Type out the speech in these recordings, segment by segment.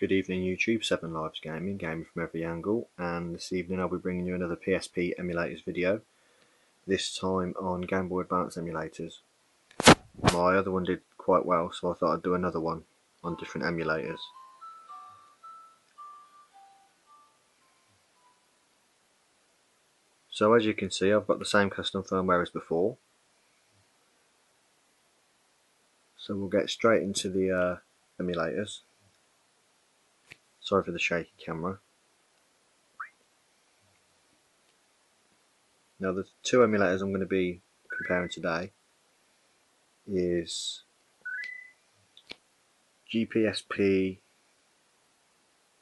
Good evening YouTube, 7 Lives Gaming, gaming from every angle, and this evening I'll be bringing you another PSP emulators video, this time on Game Boy Advance emulators. My other one did quite well, so I thought I'd do another one on different emulators. So as you can see I've got the same custom firmware as before, so we'll get straight into the uh, emulators. Sorry for the shaky camera. Now the two emulators I'm going to be comparing today is GPSP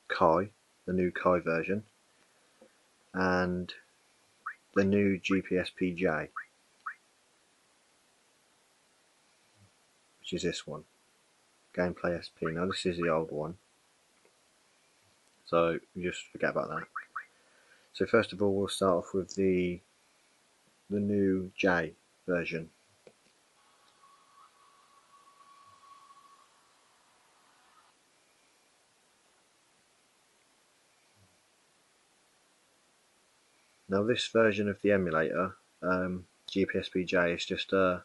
Kai, the new Kai version, and the new GPSP-J, which is this one, Gameplay SP. Now this is the old one. So just forget about that. So first of all, we'll start off with the the new J version. Now this version of the emulator, um, GPSP-J, is just a uh,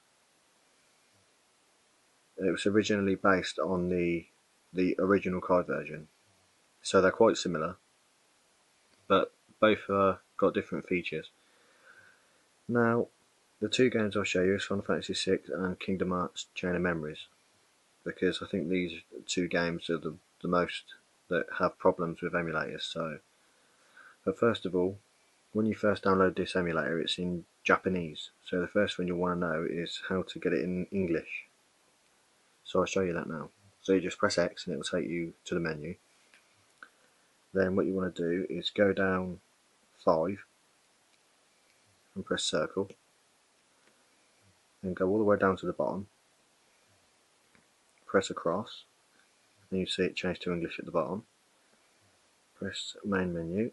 it was originally based on the the original card version so they're quite similar, but both uh, got different features. Now, the two games I'll show you is Final Fantasy VI and Kingdom Hearts Chain of Memories, because I think these two games are the, the most that have problems with emulators. So, but first of all, when you first download this emulator, it's in Japanese. So the first thing you'll want to know is how to get it in English. So I'll show you that now. So you just press X and it will take you to the menu then what you want to do is go down 5 and press circle and go all the way down to the bottom press across and you see it change to English at the bottom press main menu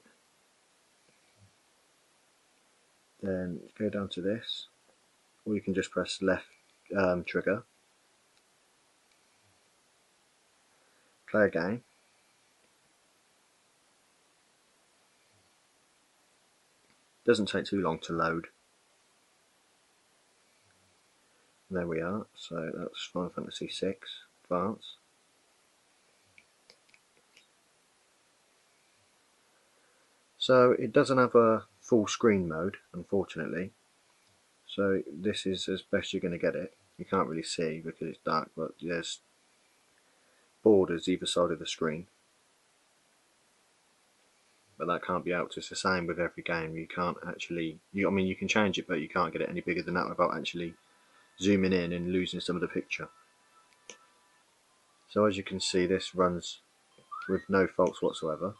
then go down to this or you can just press left um, trigger. Play a game Doesn't take too long to load. There we are, so that's Final Fantasy VI Advance. So it doesn't have a full screen mode, unfortunately. So this is as best you're going to get it. You can't really see because it's dark, but there's borders either side of the screen but that can't be out. It's the same with every game. You can't actually, you, I mean, you can change it, but you can't get it any bigger than that without actually zooming in and losing some of the picture. So as you can see, this runs with no faults whatsoever.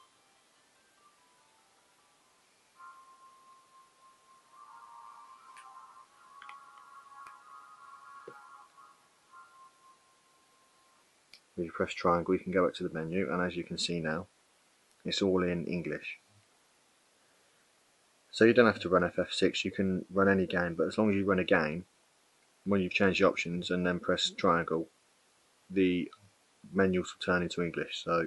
When you press triangle, you can go back to the menu, and as you can see now, it's all in English. So you don't have to run FF6, you can run any game, but as long as you run a game, when you've changed the options and then press triangle, the menus will turn into English. So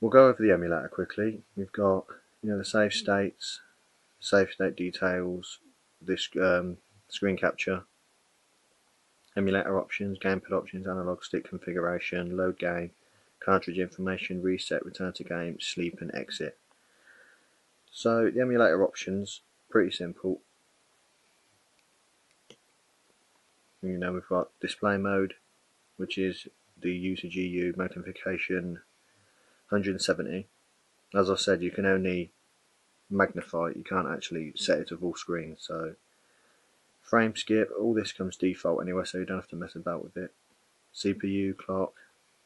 we'll go over the emulator quickly. We've got you know the save states, save state details, this um, screen capture, emulator options, gamepad options, analog stick configuration, load game, cartridge information, reset, return to game, sleep and exit. So the emulator options, pretty simple. You know we've got display mode, which is the user GU magnification 170. As I said, you can only magnify it, you can't actually set it to full screen. So frame skip, all this comes default anyway, so you don't have to mess about with it. CPU, clock,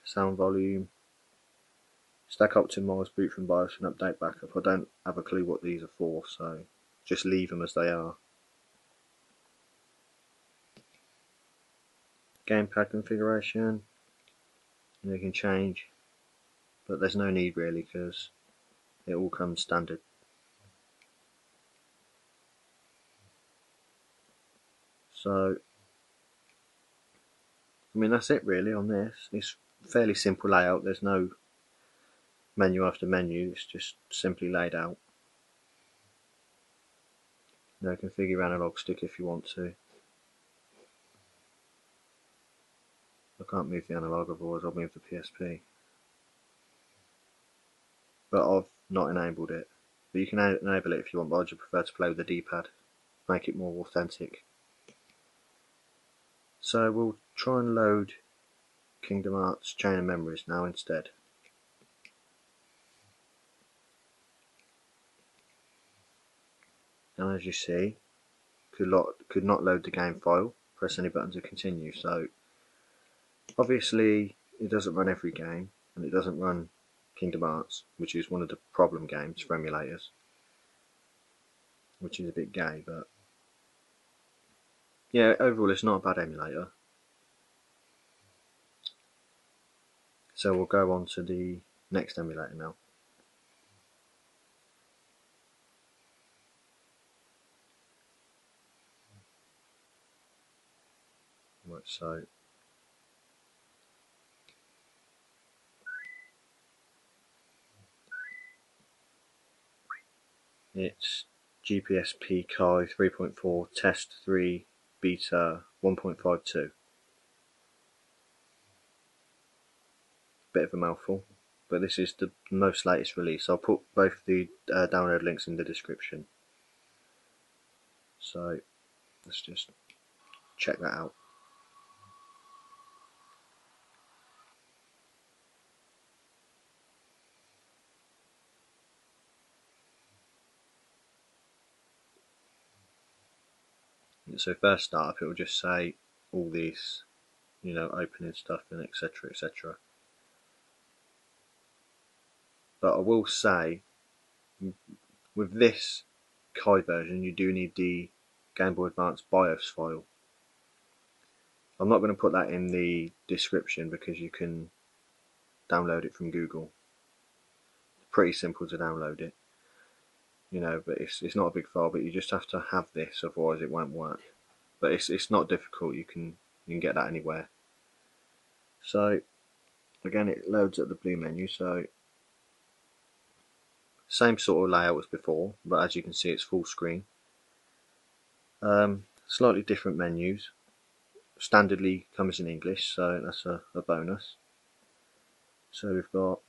sound volume, stack optimize, boot from BIOS and update backup. I don't have a clue what these are for, so just leave them as they are. Gamepad configuration, you can change, but there's no need really because it all comes standard. So, I mean that's it really on this. It's fairly simple layout. There's no menu after menu, it's just simply laid out. Now configure analog stick if you want to. I can't move the analog, otherwise I'll move the PSP. But I've not enabled it. But you can enable it if you want, but I just prefer to play with the D-pad. Make it more authentic. So we'll try and load Kingdom Hearts Chain of Memories now instead. And as you see, could, could not load the game file, press any button to continue. So Obviously, it doesn't run every game, and it doesn't run Kingdom Hearts, which is one of the problem games for emulators, which is a bit gay, but yeah, overall it's not a bad emulator. So we'll go on to the next emulator now. Right, so It's GPSP Kai 3.4 Test 3 Beta 1.52. Bit of a mouthful, but this is the most latest release. I'll put both the uh, download links in the description. So let's just check that out. so first startup it will just say all these you know opening stuff and etc etc but I will say with this Kai version you do need the Game Boy Advance BIOS file I'm not going to put that in the description because you can download it from Google it's pretty simple to download it you know, but it's it's not a big file, but you just have to have this, otherwise it won't work. But it's it's not difficult. You can you can get that anywhere. So again, it loads up the blue menu. So same sort of layout as before, but as you can see, it's full screen. Um, slightly different menus. Standardly comes in English, so that's a, a bonus. So we've got,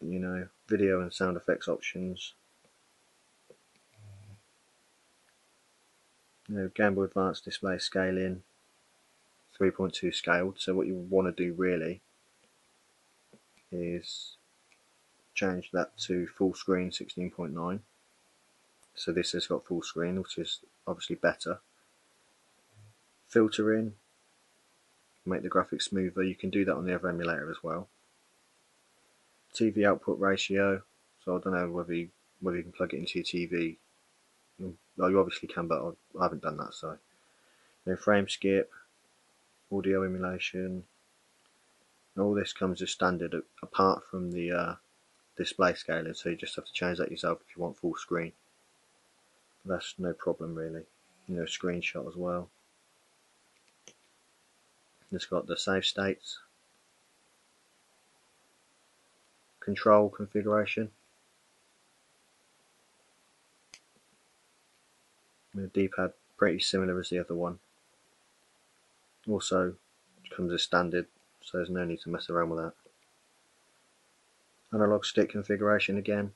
you know, video and sound effects options, you know, Game Boy Advance display scaling 3.2 scaled so what you want to do really is change that to full screen 16.9 so this has got full screen which is obviously better. Filter in make the graphics smoother. You can do that on the other emulator as well. TV output ratio so I don't know whether you, whether you can plug it into your TV well, you obviously can, but I haven't done that, so. No frame skip, audio emulation, all this comes as standard apart from the uh, display scaling, so you just have to change that yourself if you want full screen. That's no problem really. You know, screenshot as well. It's got the save states, control configuration, the D-pad pretty similar as the other one. Also comes as standard, so there's no need to mess around with that. Analog stick configuration again.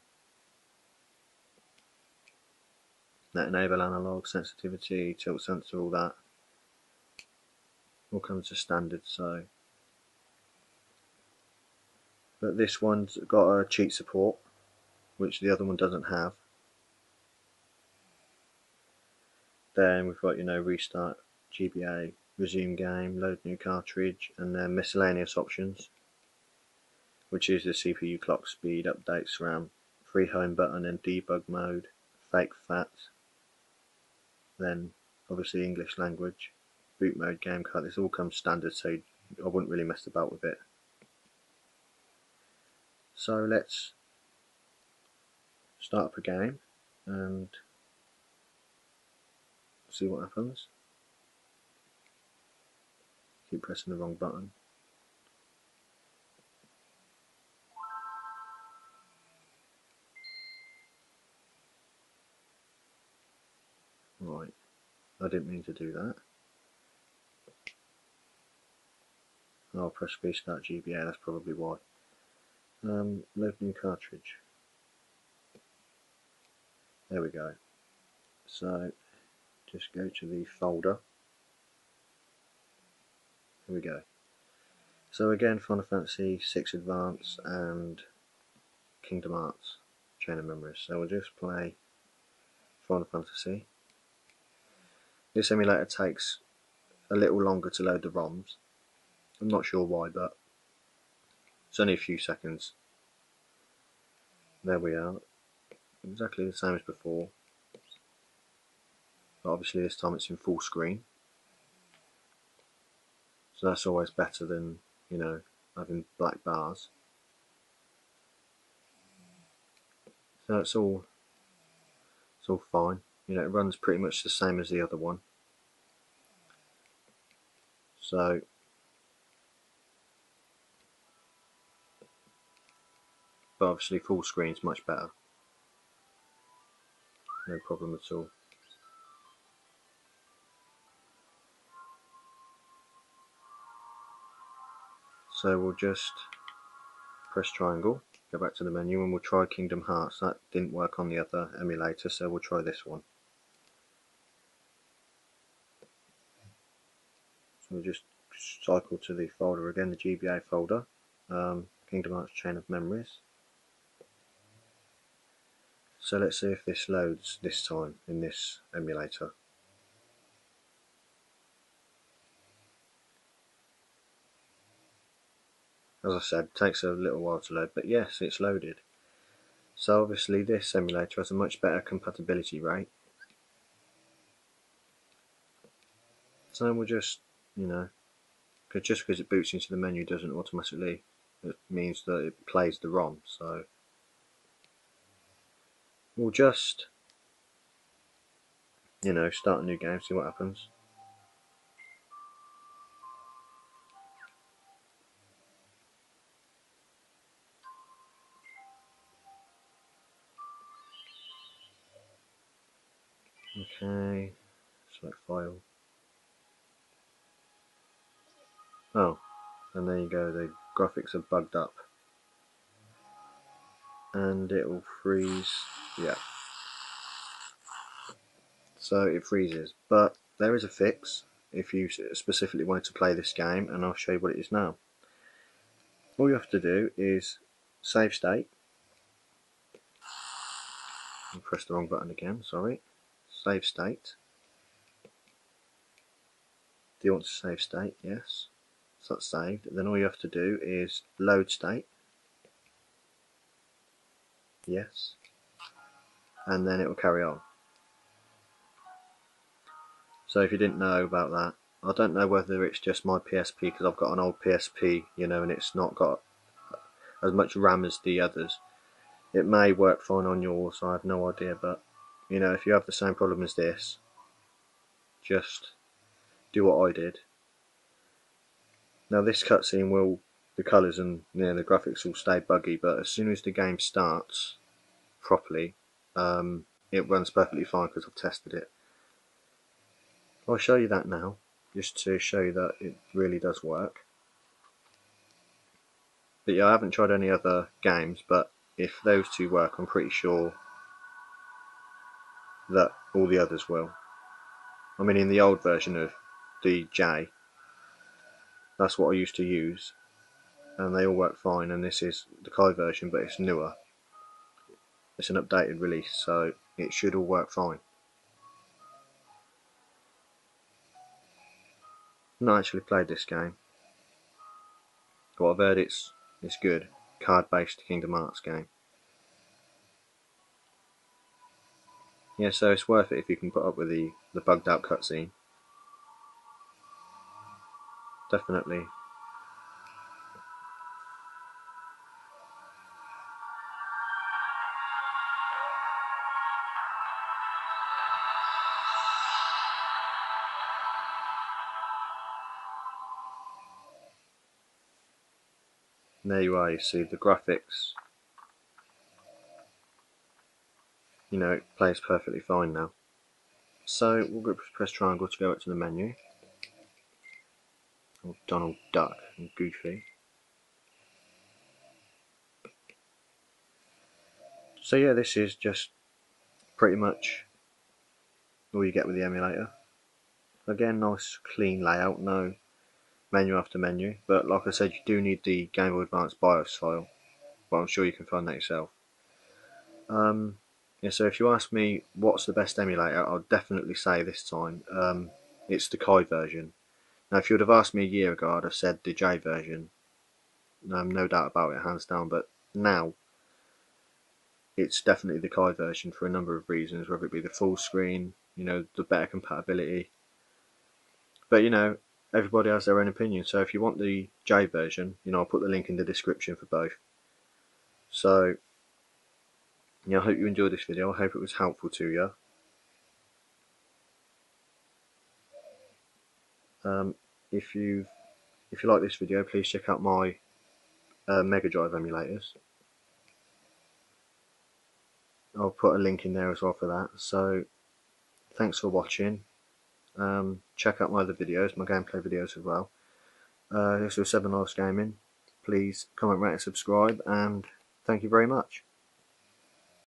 That enable analog sensitivity, tilt sensor, all that. All comes as standard, so. But this one's got a cheat support, which the other one doesn't have. Then we've got, you know, restart GBA, resume game, load new cartridge, and then miscellaneous options, which is the CPU clock speed, updates RAM, free home button and debug mode, fake fat, then obviously English language, boot mode, game card, this all comes standard so I wouldn't really mess about with it. So let's start up a game and see what happens. Keep pressing the wrong button. I didn't mean to do that. I'll press restart GBA, that's probably why. Um, load new cartridge. There we go. So, just go to the folder. Here we go. So again, Final Fantasy 6 Advance and Kingdom Hearts Chain of Memories. So we'll just play Final Fantasy. This emulator takes a little longer to load the ROMs. I'm not sure why, but it's only a few seconds. There we are. Exactly the same as before. But obviously this time it's in full screen. So that's always better than, you know, having black bars. So it's all it's all fine. You know, it runs pretty much the same as the other one. So but obviously full screen is much better. No problem at all. So we'll just press triangle go back to the menu and we'll try Kingdom Hearts. That didn't work on the other emulator, so we'll try this one. We'll just cycle to the folder again, the GBA folder, um, Kingdom Hearts Chain of Memories. So let's see if this loads this time in this emulator. as I said takes a little while to load but yes it's loaded so obviously this emulator has a much better compatibility rate so we'll just you know cause just because it boots into the menu doesn't automatically it means that it plays the ROM so we'll just you know start a new game see what happens Okay, select file. And there you go, the graphics are bugged up. And it will freeze, yeah. So it freezes, but there is a fix if you specifically wanted to play this game, and I'll show you what it is now. All you have to do is save state. Press the wrong button again, sorry save state. Do you want to save state? Yes. So that's saved. Then all you have to do is load state. Yes. And then it will carry on. So if you didn't know about that, I don't know whether it's just my PSP because I've got an old PSP, you know, and it's not got as much RAM as the others. It may work fine on yours, I have no idea, but you know, if you have the same problem as this, just do what I did. Now this cutscene will, the colours and you know, the graphics will stay buggy, but as soon as the game starts properly, um, it runs perfectly fine because I've tested it. I'll show you that now, just to show you that it really does work. But yeah, I haven't tried any other games, but if those two work, I'm pretty sure that all the others will. I mean, in the old version of DJ, that's what I used to use, and they all work fine. And this is the Kai version, but it's newer. It's an updated release, so it should all work fine. Not actually played this game. But I've heard it's it's good. Card-based Kingdom Hearts game. Yeah, so it's worth it if you can put up with the, the bugged out cutscene. Definitely. there you are, you see the graphics you know, it plays perfectly fine now. So we'll press triangle to go up to the menu. Or Donald Duck and Goofy. So yeah, this is just pretty much all you get with the emulator. Again, nice clean layout, no menu after menu, but like I said, you do need the Game Boy Advance BIOS file, but I'm sure you can find that yourself. Um, yeah, so if you ask me what's the best emulator, I'll definitely say this time um, it's the Kai version. Now, if you would have asked me a year ago, I'd have said the J version. Um, no doubt about it, hands down. But now, it's definitely the Kai version for a number of reasons, whether it be the full screen, you know, the better compatibility. But you know, everybody has their own opinion. So if you want the J version, you know, I'll put the link in the description for both. So yeah, I hope you enjoyed this video. I hope it was helpful to you. Um, if you if you like this video, please check out my uh, Mega Drive emulators. I'll put a link in there as well for that. So, thanks for watching. Um, check out my other videos, my gameplay videos as well. Uh, this was Seven Lives Gaming. Please comment, rate, and subscribe, and thank you very much.